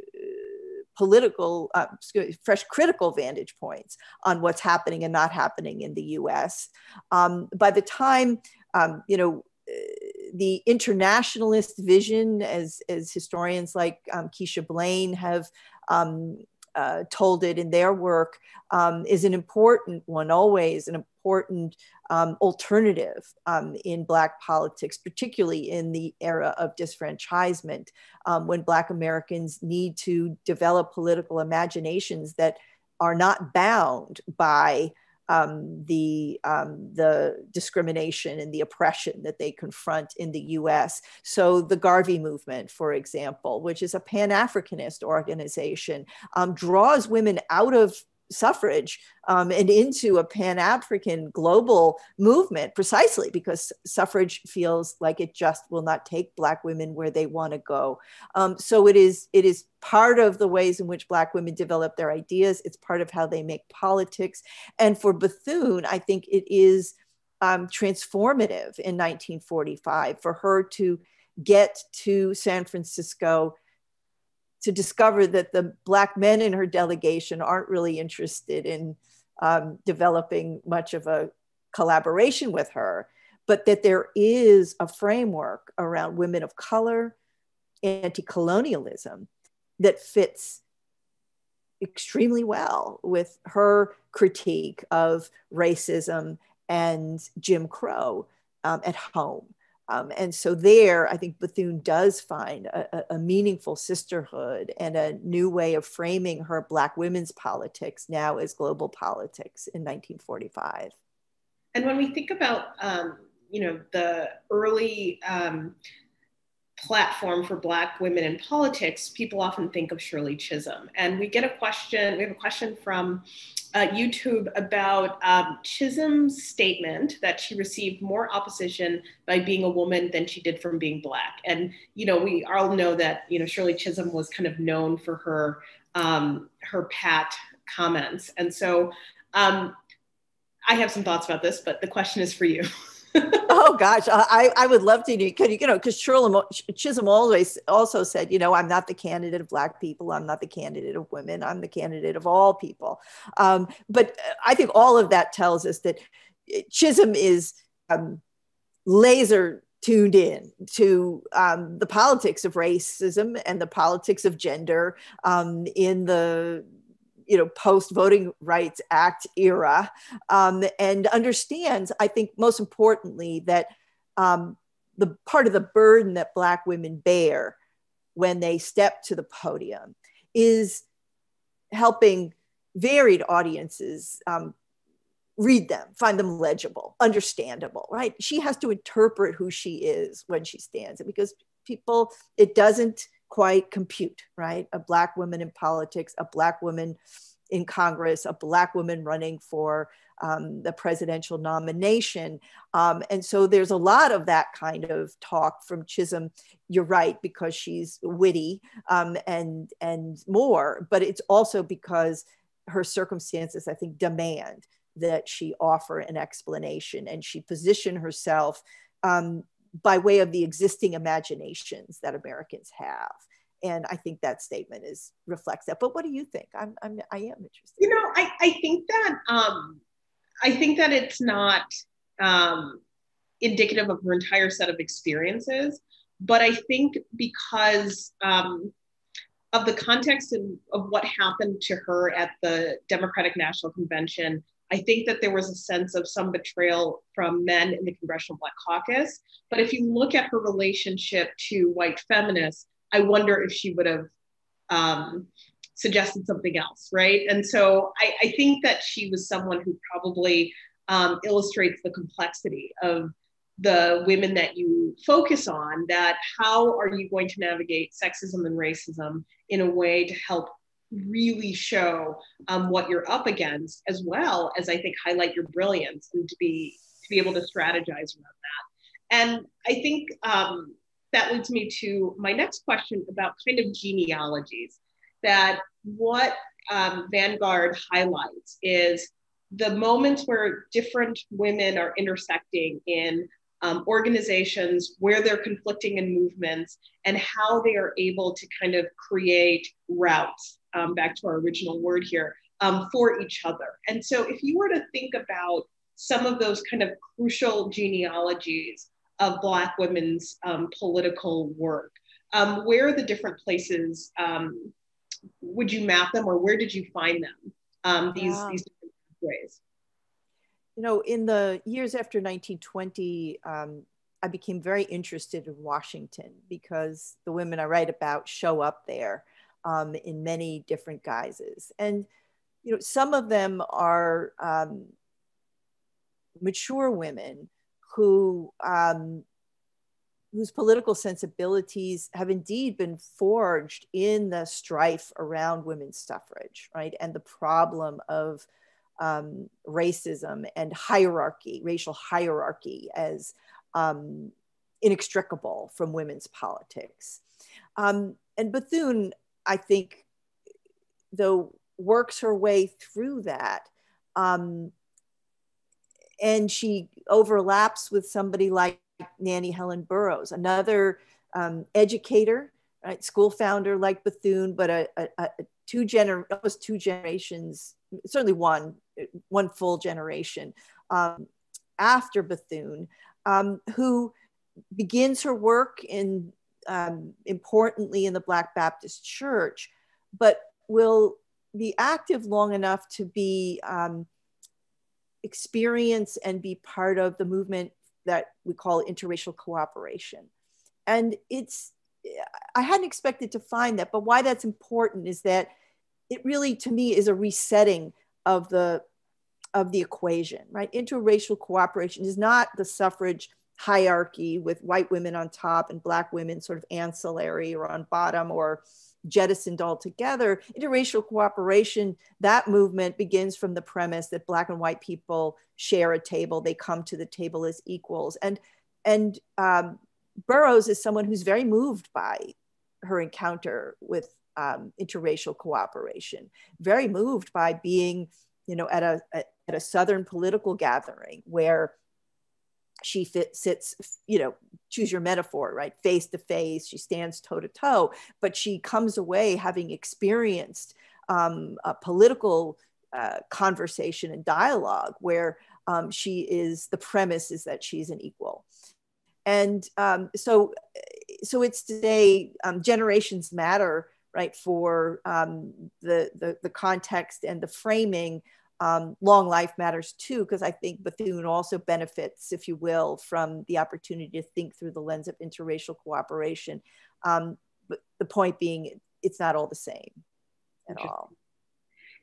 political, uh, fresh critical vantage points on what's happening and not happening in the US. Um, by the time, um, you know, the internationalist vision, as, as historians like um, Keisha Blain have um, uh, told it in their work, um, is an important one, always an important um, alternative um, in Black politics, particularly in the era of disfranchisement, um, when Black Americans need to develop political imaginations that are not bound by um, the um, the discrimination and the oppression that they confront in the U.S. So the Garvey movement, for example, which is a Pan Africanist organization, um, draws women out of suffrage um, and into a pan African global movement precisely because suffrage feels like it just will not take Black women where they want to go. Um, so it is, it is part of the ways in which Black women develop their ideas, it's part of how they make politics. And for Bethune, I think it is um, transformative in 1945 for her to get to San Francisco to discover that the black men in her delegation aren't really interested in um, developing much of a collaboration with her, but that there is a framework around women of color, anti colonialism that fits extremely well with her critique of racism and Jim Crow um, at home. Um, and so there, I think Bethune does find a, a, meaningful sisterhood and a new way of framing her Black women's politics now as global politics in 1945. And when we think about, um, you know, the early um, platform for Black women in politics, people often think of Shirley Chisholm. And we get a question, we have a question from uh, YouTube about um, Chisholm's statement that she received more opposition by being a woman than she did from being Black. And, you know, we all know that, you know, Shirley Chisholm was kind of known for her, um, her pat comments. And so um, I have some thoughts about this, but the question is for you. oh gosh, I, I would love to. You, you know, because Chisholm always also said, you know, I'm not the candidate of black people. I'm not the candidate of women. I'm the candidate of all people. Um, but uh, I think all of that tells us that uh, Chisholm is um, laser tuned in to um, the politics of racism and the politics of gender um, in the you know post voting rights act era um, and understands i think most importantly that um, the part of the burden that black women bear when they step to the podium is helping varied audiences um, read them find them legible understandable right? She has to interpret who she is when she stands because people it doesn't quite compute, right? A Black woman in politics, a Black woman in Congress, a Black woman running for um, the presidential nomination. Um, and so there's a lot of that kind of talk from Chisholm. You're right, because she's witty um, and, and more, but it's also because her circumstances, I think, demand that she offer an explanation and she position herself um, by way of the existing imaginations that Americans have. And I think that statement is reflects that. But what do you think? I'm, I'm I am interested. You know, I, I think that um, I think that it's not um, indicative of her entire set of experiences, but I think because um, of the context of, of what happened to her at the Democratic National Convention I think that there was a sense of some betrayal from men in the Congressional Black Caucus. But if you look at her relationship to white feminists, I wonder if she would have um, suggested something else, right? And so I, I, think that she was someone who probably um, illustrates the complexity of the women that you focus on that how are you going to navigate sexism and racism in a way to help really show um, what you're up against, as well as I think highlight your brilliance and to be to be able to strategize around that. And I think um, that leads me to my next question about kind of genealogies. That what um, Vanguard highlights is the moments where different women are intersecting in um, organizations, where they're conflicting in movements, and how they are able to kind of create routes, um, back to our original word here, um, for each other. And so, if you were to think about some of those kind of crucial genealogies of Black women's um, political work, um, where are the different places um, would you map them, or where did you find them? these, yeah. these different ways you know, in the years after 1920, um, I became very interested in Washington because the women I write about show up there um, in many different guises. And, you know, some of them are um, mature women who, um, whose political sensibilities have indeed been forged in the strife around women's suffrage, right? And the problem of um, racism and hierarchy, racial hierarchy, as um, inextricable from women's politics. Um, and Bethune, I think, though, works her way through that. Um, and she overlaps with somebody like Nannie Helen Burroughs, another um, educator, right, school founder like Bethune, but a, a, a two gener almost two generations, certainly one one full generation um, after Bethune, um, who begins her work in um, importantly in the Black Baptist Church, but will be active long enough to be um, experience and be part of the movement that we call interracial cooperation. And it's, I hadn't expected to find that, but why that's important is that it really, to me, is a resetting of the of the equation, right? Interracial cooperation is not the suffrage hierarchy with white women on top and black women sort of ancillary or on bottom or jettisoned altogether. Interracial cooperation, that movement begins from the premise that black and white people share a table, they come to the table as equals. And, and um, Burroughs is someone who's very moved by her encounter with um, interracial cooperation, very moved by being, you know, at a, at a Southern political gathering where she fit, sits, you know, choose your metaphor, right? Face to face, she stands toe to toe, but she comes away having experienced um, a political uh, conversation and dialogue where um, she is, the premise is that she's an equal. And um, so, so it's today, um, generations matter right, for um, the, the, the, context and the framing. Um, long life matters too, because I think Bethune also benefits, if you will, from the opportunity to think through the lens of interracial cooperation. Um, but the point being, it's not all the same at all.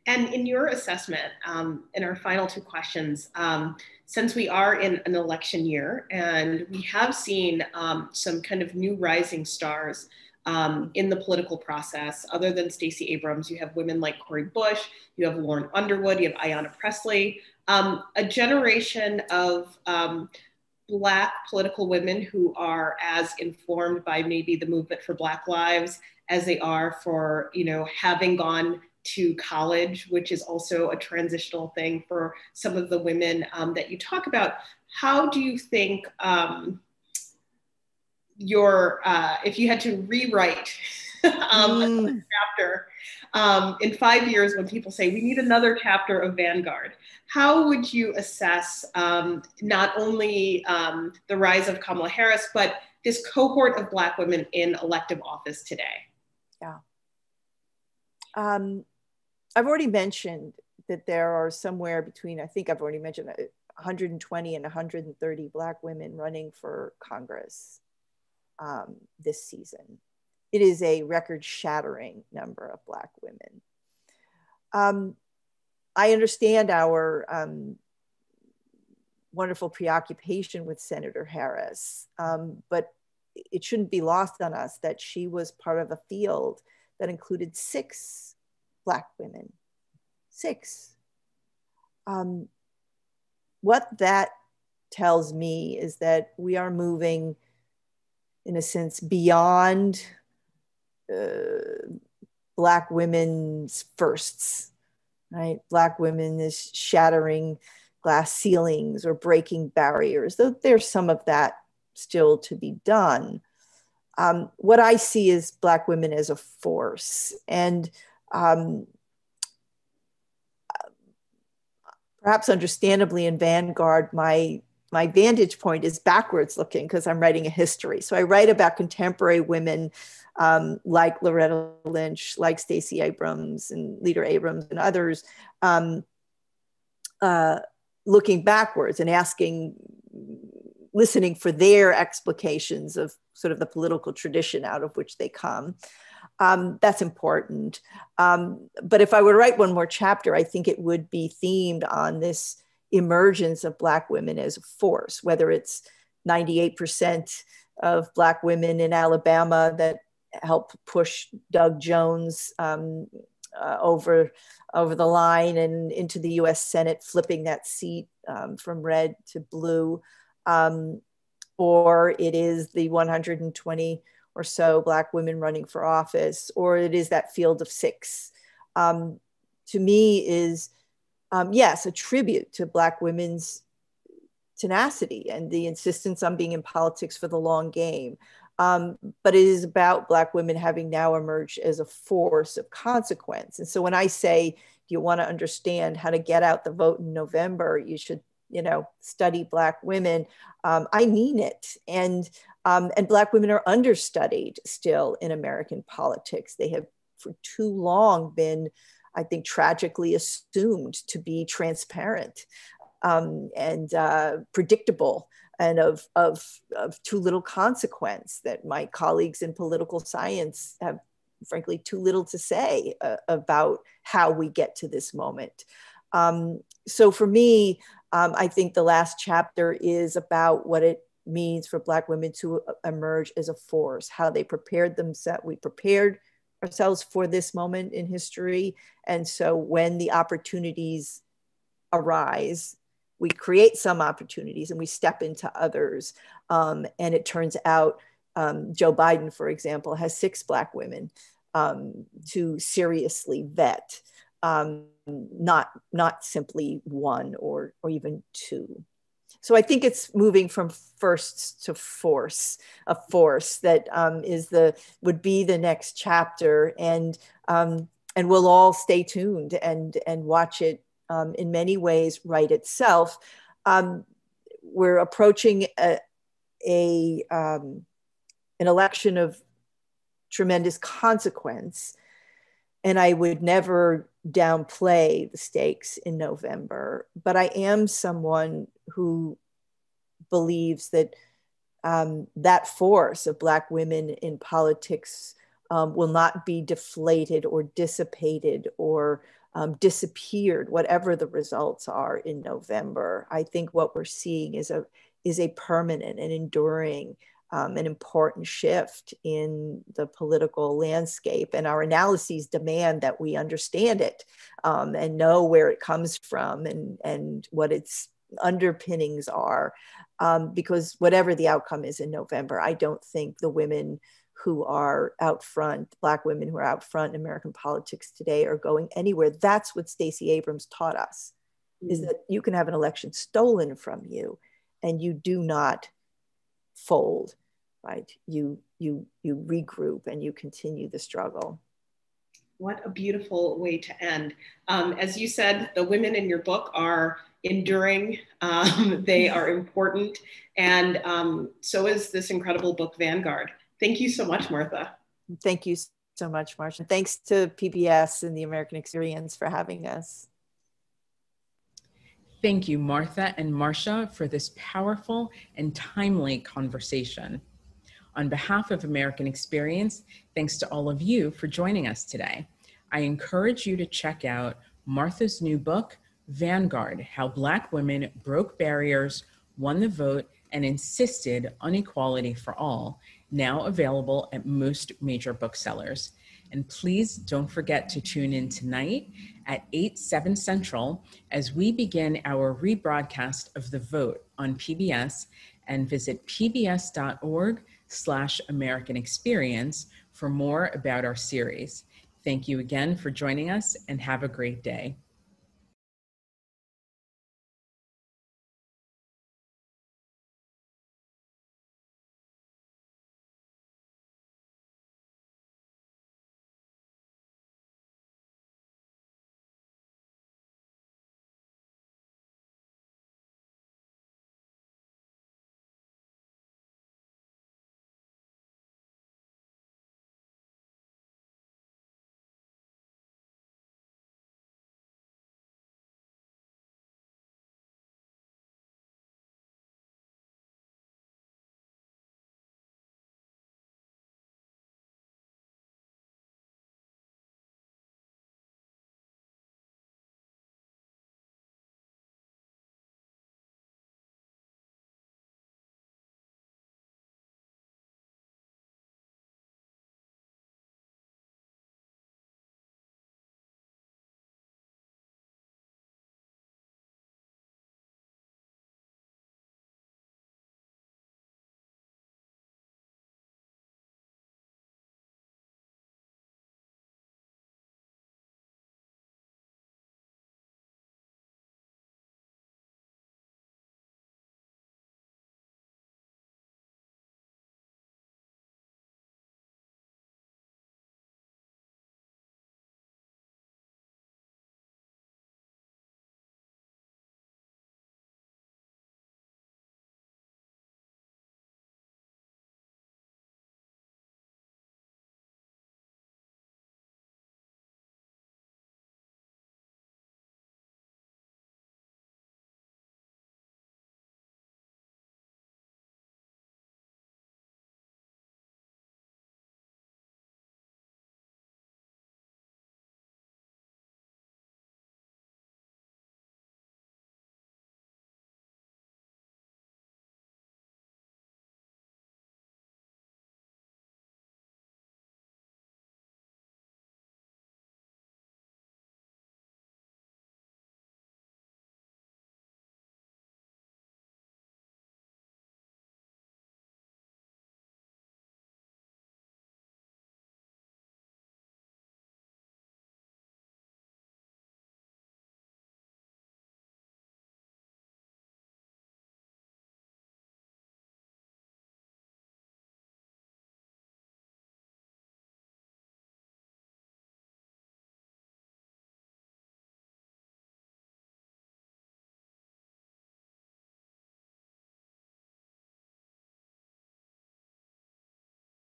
And in your assessment, um, in our final two questions, um, since we are in an election year and we have seen um, some kind of new rising stars um, in the political process. Other than Stacey Abrams, you have women like Cori Bush, you have Lauren Underwood, you have Ayanna Pressley, um, a generation of um, Black political women who are as informed by maybe the movement for Black lives as they are for, you know, having gone to college, which is also a transitional thing for some of the women um, that you talk about. How do you think? Um, your uh, if you had to rewrite um, mm. chapter um, in five years when people say we need another chapter of vanguard how would you assess um, not only um, the rise of kamala harris but this cohort of black women in elective office today? Yeah. Um, i've already mentioned that there are somewhere between i think i've already mentioned 120 and 130 black women running for congress um, this season. It is a record shattering number of Black women. Um, I understand our um, wonderful preoccupation with Senator Harris, um, but it shouldn't be lost on us that she was part of a field that included six Black women. Six. Um, what that tells me is that we are moving in a sense, beyond uh, Black women's firsts, right? Black women is shattering glass ceilings or breaking barriers. Though there's some of that still to be done. Um, what I see is Black women as a force. And um, perhaps understandably in Vanguard, my my vantage point is backwards looking because I'm writing a history. So I write about contemporary women um, like Loretta Lynch, like Stacey Abrams and Leader Abrams and others, um, uh, looking backwards and asking, listening for their explications of sort of the political tradition out of which they come. Um, that's important. Um, but if I were to write one more chapter, I think it would be themed on this emergence of Black women as a force, whether it's 98% of Black women in Alabama that help push Doug Jones um, uh, over over the line and into the U.S. Senate, flipping that seat um, from red to blue, um, or it is the 120 or so Black women running for office, or it is that field of six. Um, to me, is um, yes, a tribute to Black women's tenacity and the insistence on being in politics for the long game. Um, but it is about Black women having now emerged as a force of consequence. And so when I say, do you want to understand how to get out the vote in November, you should, you know, study Black women. Um, I mean it. And um, and Black women are understudied still in American politics. They have for too long been I think, tragically assumed to be transparent um, and uh, predictable and of, of, of too little consequence that my colleagues in political science have frankly too little to say uh, about how we get to this moment. Um, so for me, um, I think the last chapter is about what it means for Black women to uh, emerge as a force, how they prepared themselves. We prepared ourselves for this moment in history. And so when the opportunities arise, we create some opportunities and we step into others. Um, and it turns out um, Joe Biden, for example, has six Black women um, to seriously vet, um, not, not simply one or, or even two so I think it's moving from first to force, a force that um, is the would be the next chapter, and um, and we'll all stay tuned and and watch it um, in many ways write itself. Um, we're approaching a, a um, an election of tremendous consequence, and I would never downplay the stakes in November, but I am someone who believes that um, that force of Black women in politics um, will not be deflated or dissipated or um, disappeared, whatever the results are in November. I think what we're seeing is a is a permanent and enduring um, an important shift in the political landscape. And our analyses demand that we understand it um, and know where it comes from and, and what its underpinnings are. Um, because whatever the outcome is in November, I don't think the women who are out front, Black women who are out front in American politics today are going anywhere. That's what Stacey Abrams taught us, mm-hmm. is mm. that you can have an election stolen from you and you do not fold, right? You you you regroup and you continue the struggle. What a beautiful way to end. Um, as you said, the women in your book are enduring. Um, they are important, and um, so is this incredible book, Vanguard. Thank you so much, Martha. Thank you so much, Marcia. Thanks to PBS and the American Experience for having us. Thank you, Martha and Marcia, for this powerful and timely conversation. On behalf of American Experience, thanks to all of you for joining us today. I encourage you to check out Martha's new book, Vanguard How Black Women Broke Barriers, Won the Vote, and Insisted on Equality for All, now available at most major booksellers. And please don't forget to tune in tonight at 8, 7 Central as we begin our rebroadcast of the vote on PBS and visit pbs.org slash American Experience for more about our series. Thank you again for joining us and have a great day.